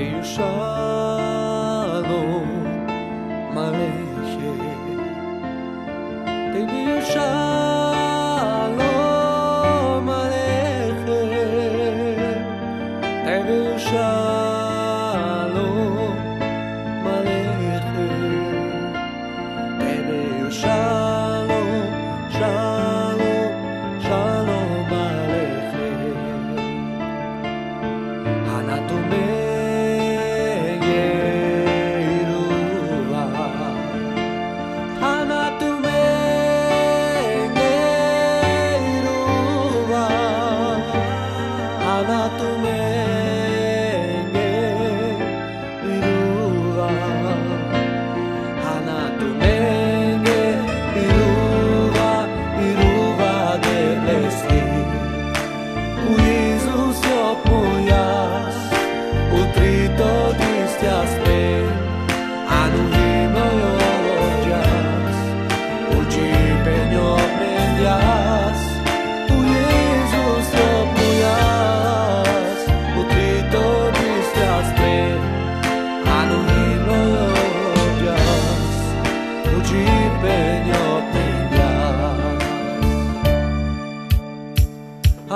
Tebe Shalom Aleichem Tebe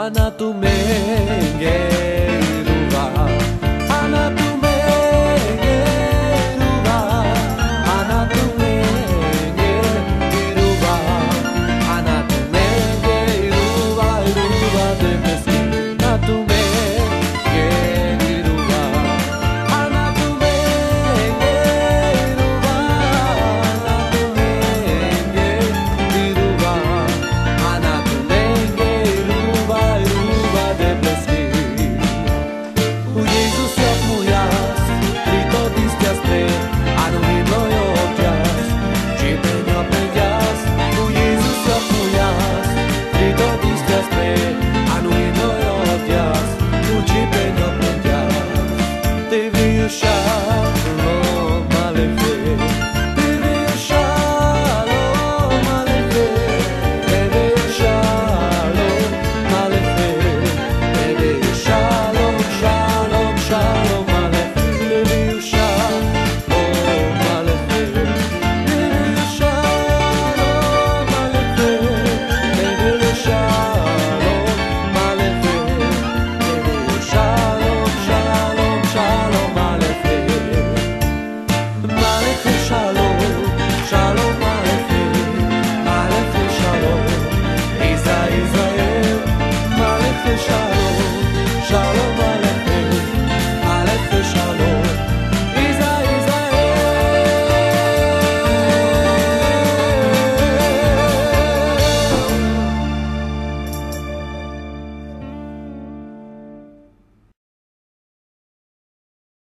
Anatu Mengen. shine.